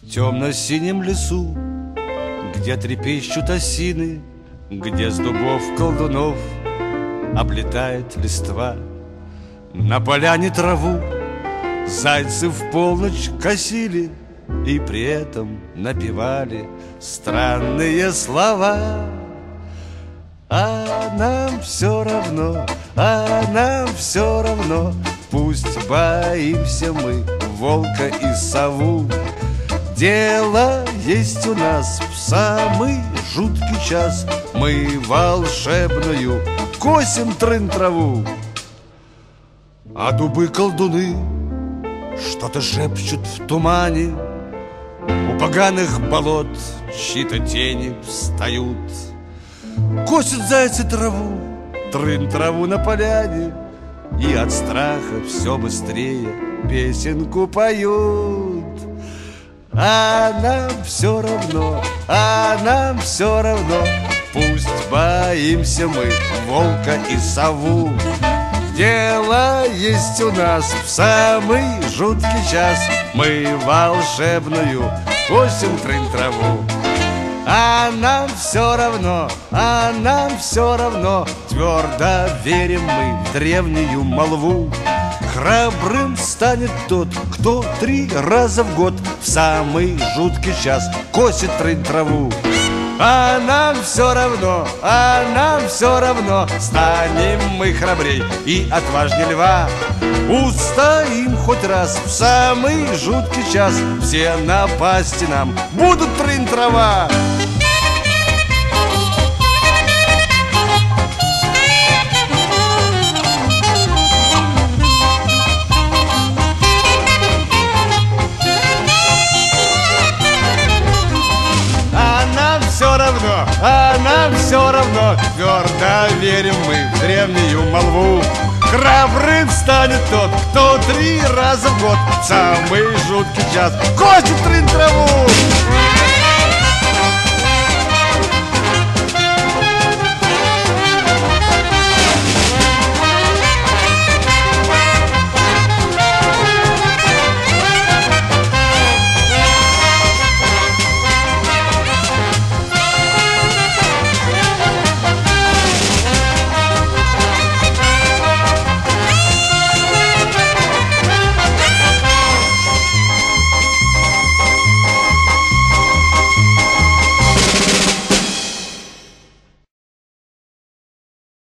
В темно-синем лесу, где трепещут осины, Где с дубов колдунов облетает листва, На поляне траву зайцы в полночь косили И при этом напевали странные слова. А нам все равно, а нам все равно, Пусть боимся мы волка и сову. Дело есть у нас в самый жуткий час. Мы волшебную косим трын траву. А дубы-колдуны что-то шепчут в тумане. У поганых болот чьи-то тени встают. Косят зайцы траву, трын траву на поляне. И от страха все быстрее песенку поют а нам все равно, а нам все равно. Пусть боимся мы волка и сову. Дело есть у нас в самый жуткий час. Мы волшебную косим трын траву. А нам все равно, а нам все равно. Твердо верим мы в древнюю молву Храбрым станет тот, кто три раза в год В самый жуткий час косит трын траву. А нам все равно, а нам все равно Станем мы храбрей и отважнее льва. Устоим хоть раз в самый жуткий час Все напасти нам будут трын трава а нам все равно Твердо верим мы в древнюю молву. Храбрым станет тот, кто три раза в год. Самый жуткий час косит трын траву